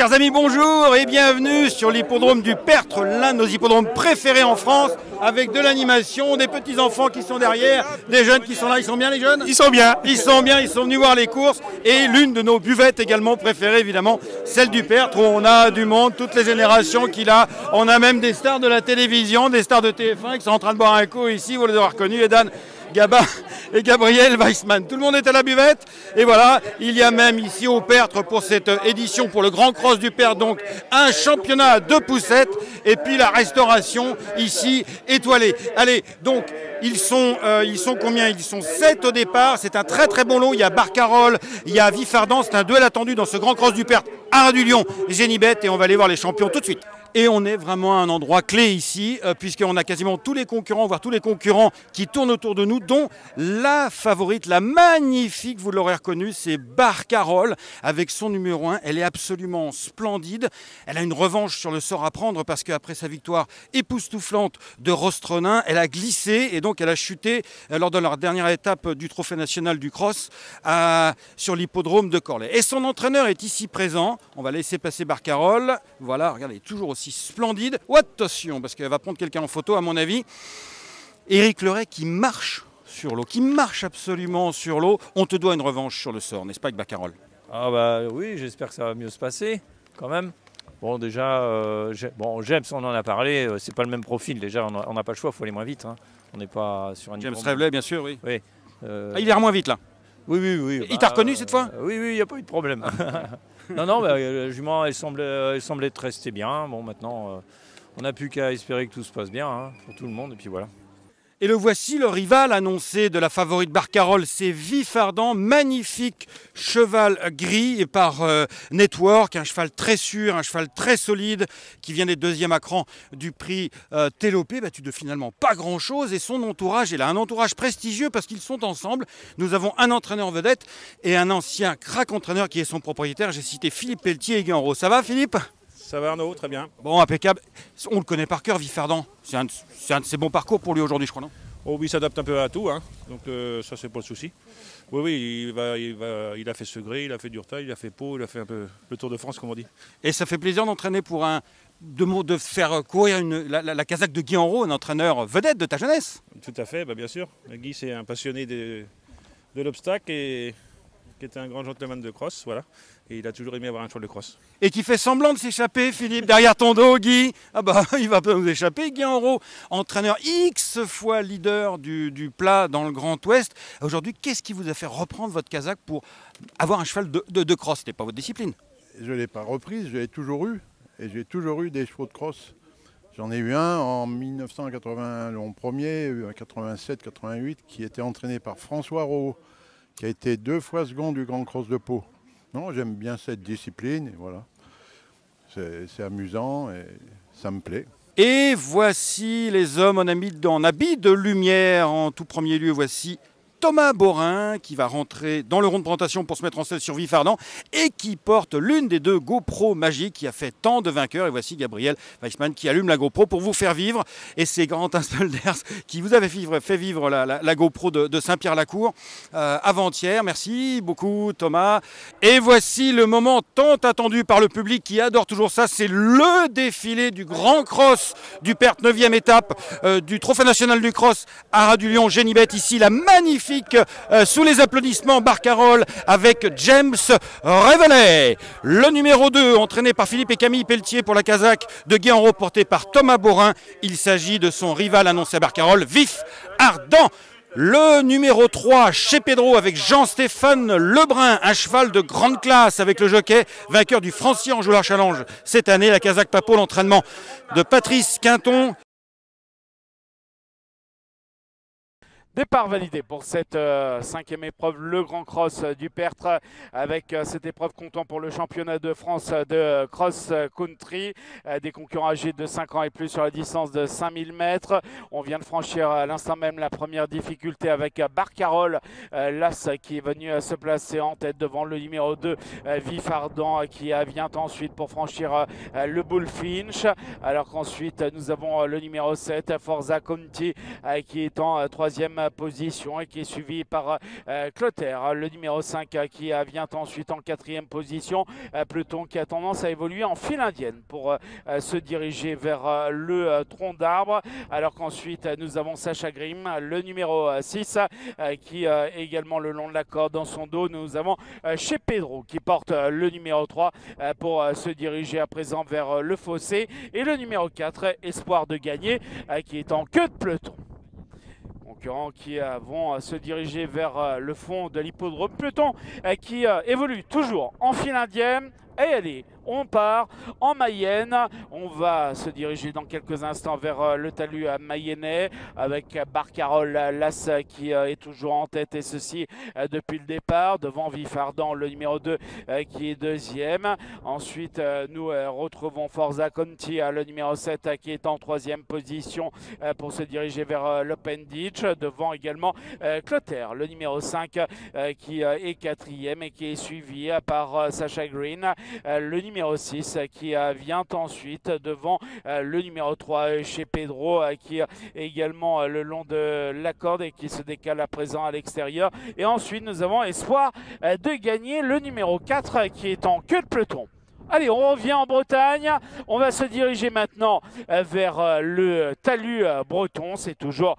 chers amis, bonjour et bienvenue sur l'hippodrome du Pertre, l'un de nos hippodromes préférés en France, avec de l'animation, des petits enfants qui sont derrière, des jeunes qui sont là. Ils sont bien les jeunes? Ils sont bien. Ils sont bien, ils sont venus voir les courses et l'une de nos buvettes également préférées évidemment, celle du Pertre où on a du monde, toutes les générations qu'il a. On a même des stars de la télévision, des stars de TF1 qui sont en train de boire un coup ici, vous les avez reconnus, et Gaba et Gabriel Weissman. Tout le monde est à la buvette. Et voilà, il y a même ici au Pertre pour cette édition, pour le Grand Cross du Pertre, donc un championnat de poussettes. Et puis la restauration ici étoilée. Allez, donc ils sont, euh, ils sont combien? Ils sont 7 au départ. C'est un très très bon lot. Il y a Barcarole, il y a Vifardan. C'est un duel attendu dans ce Grand Cross du Pertre. Arras du Lion, Génibet. Et on va aller voir les champions tout de suite. Et on est vraiment à un endroit clé ici, euh, puisqu'on a quasiment tous les concurrents, voire tous les concurrents qui tournent autour de nous, dont la favorite, la magnifique, vous l'aurez reconnue, c'est Barcarole, avec son numéro 1. Elle est absolument splendide. Elle a une revanche sur le sort à prendre, parce qu'après sa victoire époustouflante de Rostronin, elle a glissé, et donc elle a chuté euh, lors de leur dernière étape du Trophée national du cross sur l'hippodrome de Corlay. Et son entraîneur est ici présent. On va laisser passer Barcarole. Voilà, regardez, toujours aussi splendide. Oh, attention, parce qu'elle va prendre quelqu'un en photo, à mon avis. Éric Leray qui marche sur l'eau, qui marche absolument sur l'eau. On te doit une revanche sur le sort, n'est-ce pas, avec Barcarole Ah bah oui, j'espère que ça va mieux se passer quand même. Bon déjà, euh, bon James on en a parlé, euh, c'est pas le même profil déjà, on n'a pas le choix, il faut aller moins vite. hein. On n'est pas sur un James hippodrome. Revelet, bien sûr, oui. Euh, Ah, il ira moins vite, là. Oui, oui, oui. Il t'a reconnu, cette fois? euh, Oui, oui, il n'y a pas eu de problème. non, non, bah, euh, la jument, elle semblait, elle semblait restée bien. Bon, maintenant, euh, on n'a plus qu'à espérer que tout se passe bien hein, pour tout le monde, et puis voilà. Et le voici, le rival annoncé de la favorite Barcarole, c'est Vifardant, magnifique cheval gris par euh, Network, un cheval très sûr, un cheval très solide, qui vient des deuxièmes à du prix euh, Télopé, battu de finalement pas grand-chose. Et son entourage, il a un entourage prestigieux parce qu'ils sont ensemble. Nous avons un entraîneur vedette et un ancien crack entraîneur qui est son propriétaire. J'ai cité Philippe Pelletier et Guenro. Ça va Philippe? Ça va Arnaud, très bien. Bon, impeccable. On le connaît par cœur, Vifardant. C'est un, un de ses bons parcours pour lui aujourd'hui, je crois, non? Oh oui, il s'adapte un peu à tout, hein. donc euh, ça c'est pas le souci. Oui, oui, il, va, il, va, il a fait Segré, il a fait Durtail, il a fait Pau, il a fait un peu le Tour de France, comme on dit. Et ça fait plaisir d'entraîner pour un. De, faire courir une, la, la, la casaque de Guy Enro, un entraîneur vedette de ta jeunesse. Tout à fait, bah, bien sûr. Guy, c'est un passionné de, de l'obstacle et qui était un grand gentleman de cross, voilà. Et il a toujours aimé avoir un cheval de cross. Et qui fait semblant de s'échapper, Philippe, derrière ton dos, Guy. Ah bah, il va pas nous échapper, Guy Enro, entraîneur X fois leader du, du plat dans le Grand Ouest. Aujourd'hui, qu'est-ce qui vous a fait reprendre votre casaque pour avoir un cheval de, de, de cross C'était pas votre discipline. Je ne l'ai pas reprise, je l'ai toujours eu. Et j'ai toujours eu des chevaux de cross. J'en ai eu un en 1980, mon premier, 87-88, qui était entraîné par François Rowe, qui a été deux fois second du Grand Cross de Pau. Non, j'aime bien cette discipline, voilà. C'est amusant et ça me plaît. Et voici les hommes en habit de lumière. En tout premier lieu, voici Thomas Borin qui va rentrer dans le rond de présentation pour se mettre en selle sur Vifardant et qui porte l'une des deux GoPro magiques qui a fait tant de vainqueurs. Et voici Gabriel Weissman qui allume la GoPro pour vous faire vivre. Et c'est Corentin Spelders qui vous avait fait vivre la, GoPro de, Saint-Pierre-la-Cour euh, avant-hier. Merci beaucoup Thomas. Et voici le moment tant attendu par le public qui adore toujours ça. C'est le défilé du Grand Cross du Perth, 9e étape euh, du Trophée national du Cross à Ras du Lion, Génibet. Ici, la magnifique, euh, sous les applaudissements, Barcarole avec James Revelet. Le numéro 2, entraîné par Philippe et Camille Pelletier pour la Kazakh de Guéhenro, porté par Thomas Borin. Il s'agit de son rival annoncé à Barcarole, vif, ardent. Le numéro 3 chez Pedro avec Jean-Stéphane Lebrun, un cheval de grande classe avec le jockey, vainqueur du Francis Angelard Challenge cette année, la Kazakh Papo, l'entraînement de Patrice Quinton. Départ validé pour cette euh, cinquième épreuve, le Grand Cross euh, du Pertre, avec euh, cette épreuve comptant pour le championnat de France de cross country, des concurrents âgés de 5 ans et plus sur la distance de 5000 mètres. On vient de franchir à l'instant même la première difficulté avec Barcarole, l'As qui est venu se placer en tête devant le numéro 2, euh, Vifardant, qui vient ensuite pour franchir le Bullfinch. Alors qu'ensuite, nous avons le numéro 7, Forza Conti, qui est en troisième position et qui est suivi par Clotaire, le numéro 5 qui vient ensuite en quatrième position. Peloton qui a tendance à évoluer en file indienne pour se diriger vers le tronc d'arbre. Alors qu'ensuite, nous avons Sacha Grimm, le numéro 6, qui est également le long de la corde dans son dos. Nous avons chez Pedro qui porte le numéro 3 pour se diriger à présent vers le fossé. Et le numéro 4, Espoir de gagner, qui est en queue de peloton qui vont se diriger vers le fond de l'hippodrome. Peloton qui évolue toujours en file indienne. Et allez, on part en Mayenne. On va se diriger dans quelques instants vers euh, le talus mayennais avec Barcarol Lass qui euh, est toujours en tête et ceci euh, depuis le départ. Devant Vifardan, le numéro 2 qui est deuxième. Ensuite, nous retrouvons Forza Conti, le numéro 7 qui est en troisième position pour se diriger vers l'Open Ditch. Devant également Clotaire, le numéro 5 qui est quatrième et qui est suivi par Sacha Green. Numéro 6 qui euh, vient ensuite devant euh, le numéro 3 chez Pedro euh, qui est également le long de la corde et qui se décale à présent à l'extérieur. Et ensuite nous avons espoir de gagner le numéro 4 qui est en queue de peloton. Allez, on revient en Bretagne. On va se diriger maintenant euh, vers euh, le talus euh, breton. C'est toujours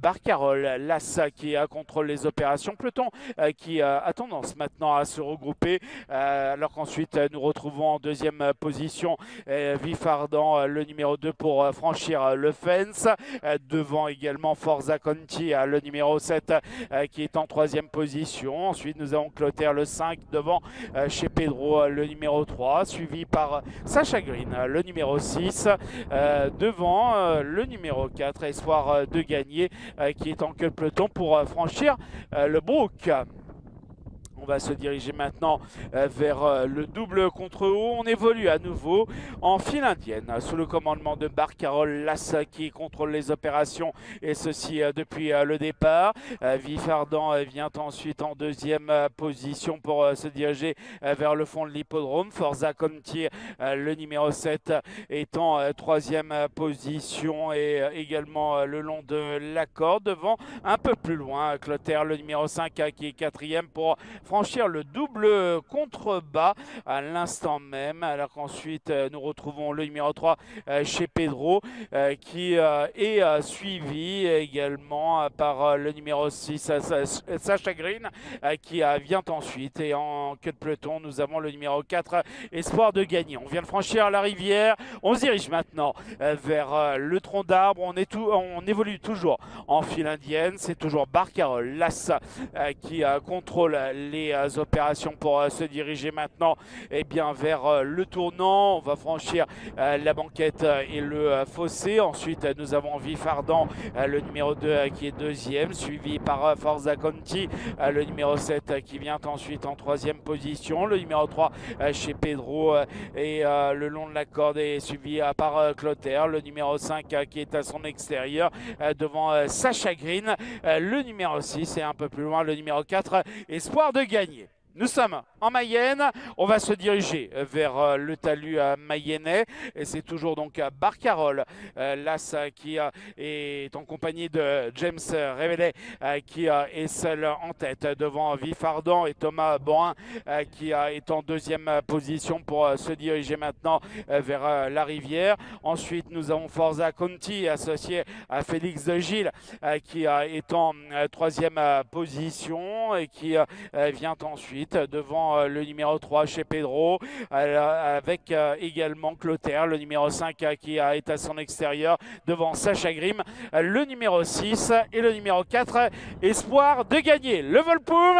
Barcarol, Lassa qui contrôle les opérations. Peloton qui a tendance maintenant à se regrouper. Alors qu'ensuite, nous retrouvons en deuxième position Vifardan, le numéro 2 pour franchir le fence. Devant également Forza Conti, le numéro 7 qui est en troisième position. Ensuite, nous avons Clotaire, le 5 devant chez Pedro, le numéro 3 suivi par Sacha Green, le numéro 6, euh, devant euh, le numéro 4, Espoir euh, de gagner, qui est en queue pour franchir le Brook. On va se diriger maintenant euh, vers euh, le double contre haut. On évolue à nouveau en file indienne sous le commandement de Barcarol Lassa qui contrôle les opérations et ceci euh, depuis le départ. Vifardan vient ensuite en deuxième position pour se diriger vers le fond de l'hippodrome. Forza Conti, le numéro 7, est en troisième position et également le long de la corde. Devant un peu plus loin, Clotaire, le numéro 5, qui est quatrième pour franchir le double contrebas à l'instant même. Alors qu'ensuite, euh, nous retrouvons le numéro 3 euh, chez Pedro euh, qui est suivi également par le numéro 6 Sacha Green qui vient ensuite. Et en queue de peloton, nous avons le numéro 4 Espoir de gagner. On vient de franchir la rivière. On se dirige maintenant vers le tronc d'arbre. On, évolue toujours en file indienne. C'est toujours Barcarol Lassa qui contrôle les euh, opérations pour euh, se diriger maintenant eh bien, vers euh, le tournant. On va franchir la banquette et le fossé. Ensuite, nous avons Vifardan, le numéro 2 qui est deuxième, suivi par Forza Conti, le numéro 7 qui vient ensuite en troisième position. Le numéro 3 chez Pedro et le long de la corde est suivi par Clotaire. Le numéro 5 qui est à son extérieur devant Sacha Green. Le numéro 6 et un peu plus loin le numéro 4, Espoir de gagner. Nous sommes en Mayenne. On va se diriger vers euh, le talus euh, mayennais. C'est toujours donc Barcarol, euh, Las, qui est en compagnie de James Révélé, qui est seul en tête devant Vifardan et Thomas Borin, qui est en deuxième position pour se diriger maintenant vers la rivière. Ensuite, nous avons Forza Conti, associé à Félix de Gilles, qui est en troisième position et qui vient ensuite devant euh, le numéro 3 chez Pedro, euh, avec euh, également Clotaire, le numéro 5 qui est à son extérieur, devant Sacha Grimm, le numéro 6 et le numéro 4, espoir de gagner le Volpoum.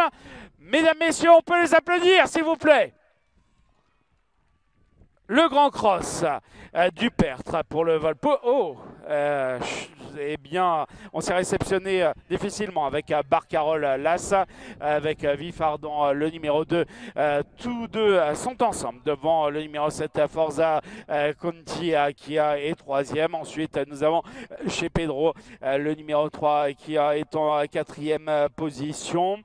Mesdames, Messieurs, on peut les applaudir, s'il vous plaît. Le grand cross du Pertre pour le Volpoum. Oh, eh bien, on s'est réceptionné euh, difficilement avec euh, Barcarol euh, Lassa, avec Vifardan le numéro 2. Tous deux sont ensemble devant le numéro 7 Forza Conti qui est troisième. Ensuite, nous avons chez Pedro le numéro 3 qui est en quatrième position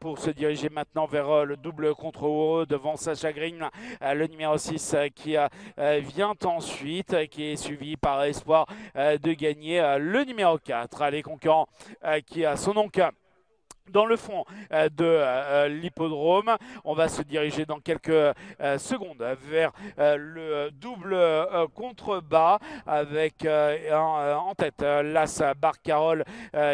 pour se diriger maintenant vers le double contre haut devant Sacha Green, le numéro 6 qui vient ensuite, qui est suivi par Espoir de gagner accompagner le numéro 4, les concurrents qui sont donc dans le fond euh, de euh, euh, l'hippodrome. On va se diriger dans quelques secondes vers le double contrebas avec en tête l'As Barcarole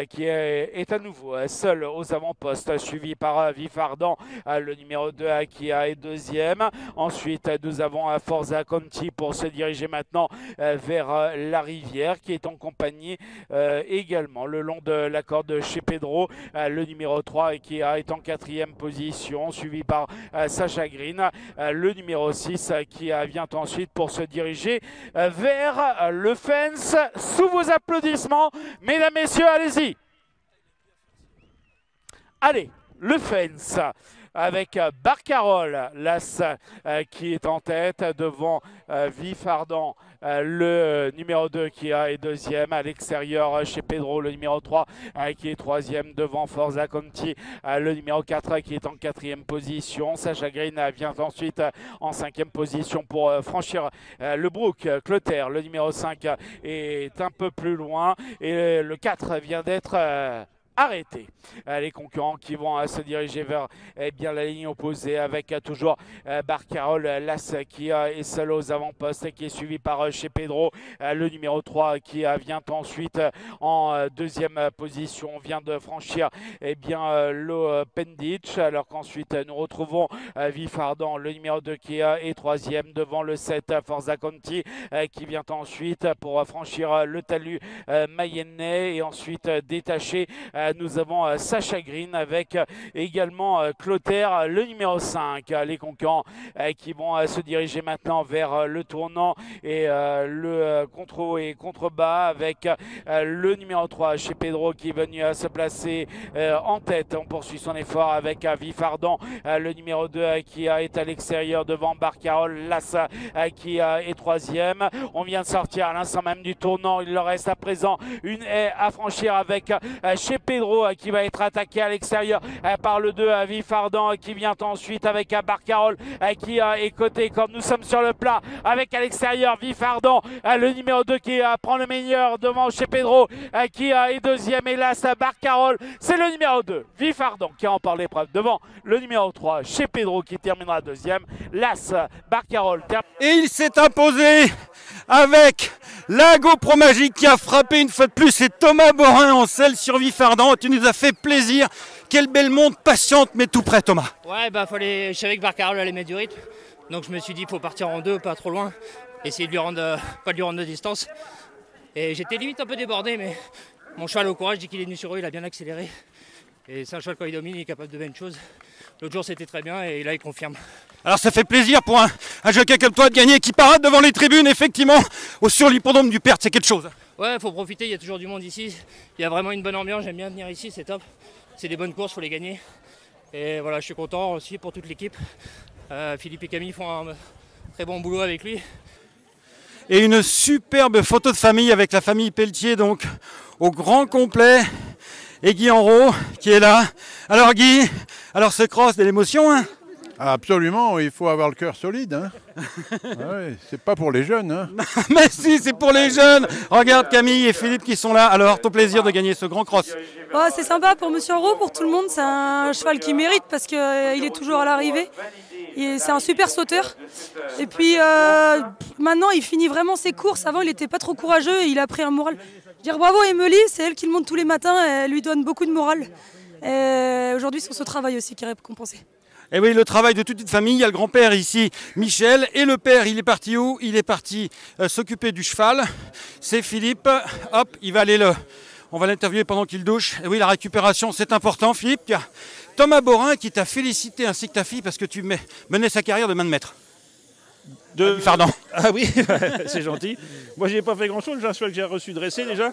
qui est, à nouveau seul aux avant-postes suivi par Vifardant le numéro 2 qui est deuxième. Ensuite nous avons Forza Conti pour se diriger maintenant vers la rivière qui est en compagnie également le long de la corde chez Pedro le numéro numéro 3 et qui est en quatrième position, suivi par euh, Sacha Green. Euh, le numéro 6 euh, qui vient ensuite pour se diriger vers le fence. Sous vos applaudissements, mesdames, messieurs, allez-y. Allez, le fence avec Barcarol, l'As qui est en tête devant Vif Ardent, le numéro 2 qui est deuxième à l'extérieur chez Pedro, le numéro 3 euh, qui est troisième devant Forza Conti, euh, le numéro 4 qui est en quatrième position. Sacha Green vient ensuite en cinquième position pour franchir le Brook. Clotaire, le numéro 5 est un peu plus loin et le 4 vient d'être arrêter euh, les concurrents qui vont euh, se diriger vers eh bien, la ligne opposée avec euh, toujours Barcarol Las qui est seul aux avant-postes qui est suivi par chez Pedro le numéro 3 qui vient ensuite en deuxième position vient de franchir eh bien, le Penditch alors qu'ensuite nous retrouvons Vifardant le numéro 2 qui est troisième devant le 7 Forza Conti qui vient ensuite pour franchir le talus Mayenne. Et ensuite détacher nous avons euh, Sacha Green avec euh, également euh, Clotaire, le numéro 5. Les concurrents qui vont se diriger maintenant vers le tournant et le contre-haut et contre-bas avec le numéro 3 chez Pedro qui est venu se placer en tête. On poursuit son effort avec Vifardant, le numéro 2 qui est à l'extérieur devant Barcarol, Lassa qui est troisième. On vient de sortir à l'instant même du tournant. Il leur reste à présent une haie à franchir avec chez Pedro euh, qui va être attaqué à l'extérieur euh, par le 2 à Vifardant qui vient ensuite avec Barcarol euh, qui est côté comme nous sommes sur le plat avec à l'extérieur Vifardant le numéro 2 qui prend le meilleur devant chez Pedro qui est deuxième hélas Barcarol. C'est le numéro 2 Vifardant qui remporte l'épreuve devant le numéro 3 chez Pedro qui terminera deuxième. Las Barcarol et il s'est imposé avec la GoPro Magique qui a frappé une fois de plus c'est Thomas Borin en selle sur Tu nous as fait plaisir. Quelle belle montre, patiente mais tout près Thomas. Ouais, bah fallait, je savais que Barcarol allait mettre du rythme. Donc je me suis dit, il faut partir en deux, pas trop loin. Essayer de lui rendre, euh, pas de lui rendre de distance. Et j'étais limite un peu débordé, mais mon cheval au courage, dès qu'il est venu sur eux, il a bien accéléré. Et c'est un cheval quand il domine, il est capable de belles choses. L'autre jour c'était très bien et là il confirme. Alors ça fait plaisir pour un, jockey comme toi de gagner qui parade devant les tribunes, effectivement, au sur l'hippodrome du Perth, c'est quelque chose. Ouais, il faut profiter, il y a toujours du monde ici. Il y a vraiment une bonne ambiance, j'aime bien venir ici, c'est top. C'est des bonnes courses, il faut les gagner. Et voilà, je suis content aussi pour toute l'équipe. Euh, Philippe et Camille font un très bon boulot avec lui. Et une superbe photo de famille avec la famille Pelletier, donc au grand complet. Et Guy Enro qui est là. Alors Guy, alors ce cross de l'émotion hein Absolument, il faut avoir le cœur solide. Hein. Ah c'est pas pour les jeunes. Hein. Mais si, c'est pour les jeunes. Regarde Camille et Philippe qui sont là. Alors, ton plaisir de gagner ce grand cross oh, C'est sympa pour Monsieur Roux, pour tout le monde. C'est un cheval qui mérite parce qu'il euh, est toujours à l'arrivée. C'est un super sauteur. Et puis euh, maintenant, il finit vraiment ses courses. Avant, il n'était pas trop courageux et il a pris un moral. Dire bravo Emily, c'est elle qui le monte tous les matins. Et elle lui donne beaucoup de morale. Aujourd'hui, c'est ce travail aussi qui est récompensé. Et eh oui, le travail de toute une famille. Il y a le grand-père ici, Michel, et le père, il est parti où? Il est parti euh, s'occuper du cheval. C'est Philippe. Hop, il va aller le. On va l'interviewer pendant qu'il douche. Et eh oui, la récupération, c'est important, Philippe. Thomas Borin qui t'a félicité ainsi que ta fille parce que tu menais sa carrière de main de maître. De... Pardon. Ah oui, c'est gentil. Moi, j'ai pas fait grand-chose. J'ai un cheval que j'ai reçu dressé déjà.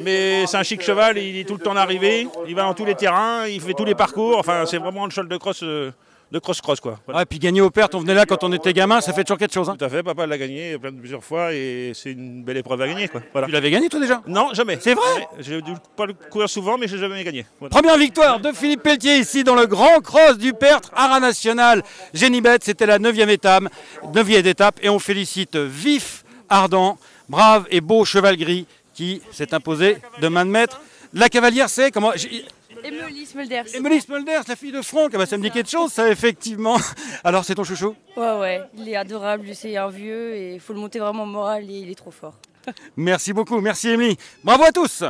Mais c'est un chic cheval. Il est tout le temps arrivé. Il va dans tous les terrains. Il fait tous les parcours. Enfin, c'est vraiment un cheval de cross. Euh, de cross-cross. quoi. Ouais, et puis gagner au perte, on venait là quand on était gamin, ça fait toujours quelque chose. Hein. Tout à fait, papa l'a gagné plein de plusieurs fois et c'est une belle épreuve à gagner. Quoi. Tu l'avais gagné toi déjà? Non, jamais. C'est vrai? J'ai dû pas le courir souvent, mais j'ai jamais gagné. Première victoire de Philippe Pelletier ici dans le grand cross du Pertre, Ara National. Génibet, c'était la neuvième étape, neuvième étape et on félicite Vif, Ardent, brave et beau cheval gris qui s'est imposée de main de maître. La cavalière, c'est comment? Émilie Smulders. Émilie Smulders, la fille de Franck. Ah bah, ça me dit quelque chose, ça, effectivement. Alors, c'est ton chouchou Ouais, ouais. Il est adorable, c'est un vieux et il faut le monter vraiment moral et il est trop fort. merci beaucoup, merci Émilie. Bravo à tous